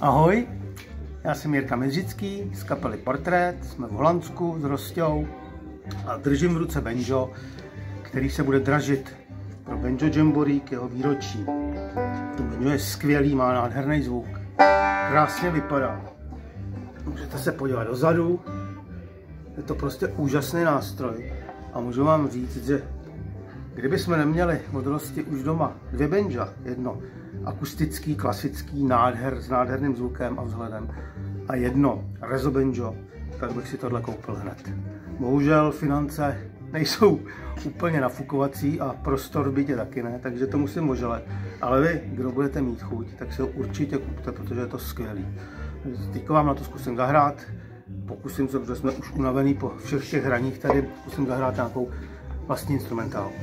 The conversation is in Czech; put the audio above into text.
Ahoj, já jsem Jirka Medřický z kapely Portrait, jsme v Holandsku s Rostou a držím v ruce banjo, který se bude dražit pro Banjo Jamboree k jeho výročí. To banjo je skvělý, má nádherný zvuk, krásně vypadá. Můžete se podívat dozadu, je to prostě úžasný nástroj a můžu vám říct, že kdyby jsme neměli od Rosti už doma dvě benja, jedno akustický, klasický nádher s nádherným zvukem a vzhledem a jedno rezo banjo, tak bych si tohle koupil hned. Bohužel finance nejsou úplně nafukovací a prostor v bytě taky ne, takže to musím oželet. Ale vy, kdo budete mít chuť, tak si ho určitě kupte, protože je to skvělý. Teď vám na to zkusím zahrát, pokusím se, protože jsme už unavený po všech těch hraních tady, zkusím zahrát nějakou vlastní instrumentálku.